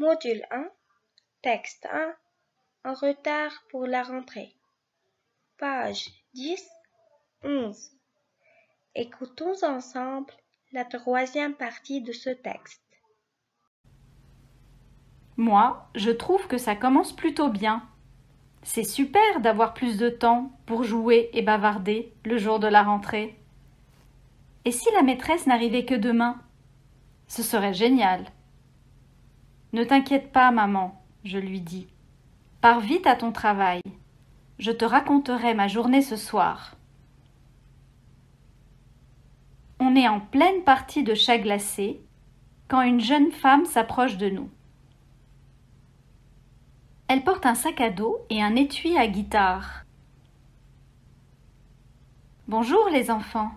Module 1, texte 1, en retard pour la rentrée. Page 10, 11. Écoutons ensemble la troisième partie de ce texte. Moi, je trouve que ça commence plutôt bien. C'est super d'avoir plus de temps pour jouer et bavarder le jour de la rentrée. Et si la maîtresse n'arrivait que demain? Ce serait génial. Ne t'inquiète pas, maman, je lui dis. Pars vite à ton travail. Je te raconterai ma journée ce soir. On est en pleine partie de chat glacé quand une jeune femme s'approche de nous. Elle porte un sac à dos et un étui à guitare. Bonjour les enfants,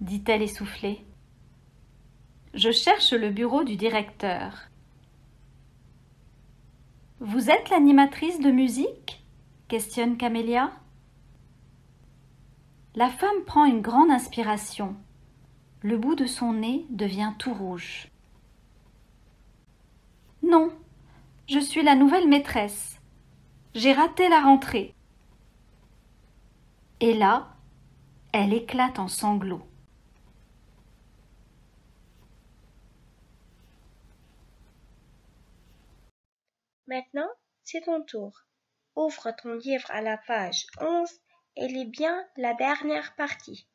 dit-elle essoufflée. Je cherche le bureau du directeur. Vous êtes l'animatrice de musique? Questionne Camélia. La femme prend une grande inspiration. Le bout de son nez devient tout rouge. Non, je suis la nouvelle maîtresse. J'ai raté la rentrée. Et là, elle éclate en sanglots. Maintenant, c'est ton tour. Ouvre ton livre à la page 11 et lis bien la dernière partie.